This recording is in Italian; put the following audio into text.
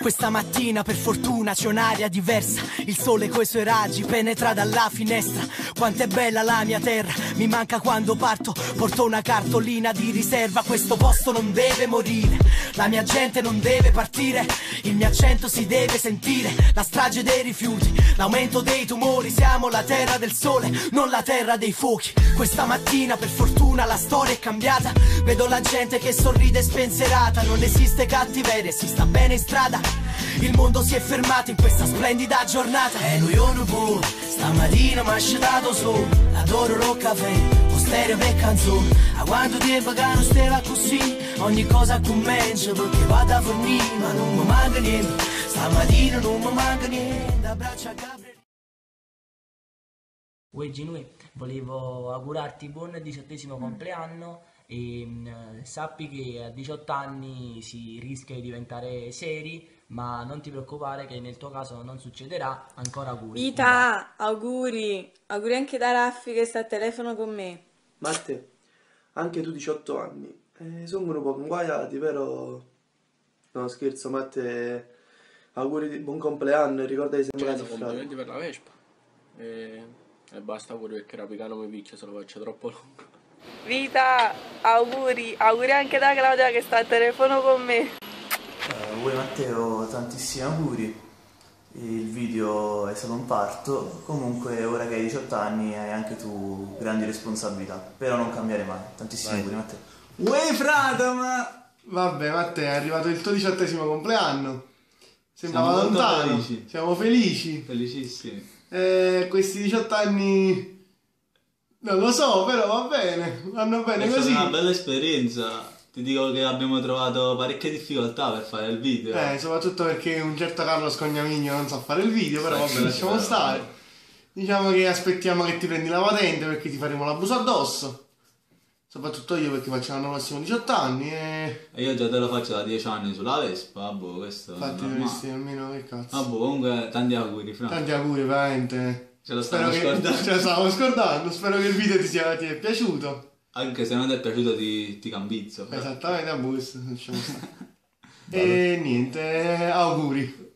Questa mattina per fortuna c'è un'aria diversa. Il sole coi suoi raggi penetra dalla finestra. Quanto è bella la mia terra Mi manca quando parto. Porto una cartolina di riserva Questo posto non deve morire La mia gente non deve partire Il mio accento si deve sentire. La strage dei rifiuti L'aumento dei tumori Siamo la terra del sole Non la terra dei fuochi. Questa mattina per fortuna la storia è cambiata. Vedo la gente che sorride spensierata Non esiste cattiveria Si sta bene in strada. Il mondo si è fermato in questa splendida giornata. E lui non può, stamattina mi ha asciugato su Adoro lo caffè, o stereo per canzone A quanto tempo che non stava così Ogni cosa comincia perché vado a fornire Ma non mi manca niente, stamattina non mi manca niente Abbraccio a Gabriele Uè Ginue, volevo augurarti buon diciottesimo compleanno e mh, sappi che a 18 anni si rischia di diventare seri, ma non ti preoccupare che nel tuo caso non succederà. Ancora auguri. Vita, auguri. Auguri anche da Raffi che sta al telefono con me. Matte, anche tu 18 anni. Eh, sono un po' inguaiati, però... No, scherzo, Matte. Auguri di buon compleanno e ricordati sempre Cioè, di frate. complimenti per la Vespa. E, e basta pure perché Rapicano mi picchia se lo faccio troppo lungo. Vita, auguri. Auguri anche da Claudia che sta al telefono con me. Eh, Uè Matteo, tantissimi auguri. Il video è stato un parto. Comunque, ora che hai 18 anni, hai anche tu grandi responsabilità. Però non cambiare mai. Tantissimi auguri, Matteo. Uè frate, ma... Vabbè, Matteo, è arrivato il tuo diciottesimo compleanno. Sembrava Siamo lontano. felici. Siamo felici. Felicissimi. Eh, questi 18 anni... Non lo so, però va bene. Vanno bene È stata così. una bella esperienza. Ti dico che abbiamo trovato parecchie difficoltà per fare il video. Eh, soprattutto perché un certo Carlo Scognamigno non sa fare il video, però vabbè, lasciamo però- stare. Diciamo che aspettiamo che ti prendi la patente perché ti faremo l'abuso addosso. Soprattutto io perché faccio l'anno prossimo 18 anni e... E io già te lo faccio da 10 anni sulla Vespa, boh, questo Infatti dovresti almeno che cazzo. Ah, boh, comunque tanti auguri, Fra. Tanti auguri, veramente. Ce lo Spero stavamo che... scordando. Ce lo stavamo scordando. Spero che il video ti, sia, ti è piaciuto. Anche se non ti è piaciuto ti, ti cambizzo. Fra. Esattamente, a lasciamo stare. e niente, auguri.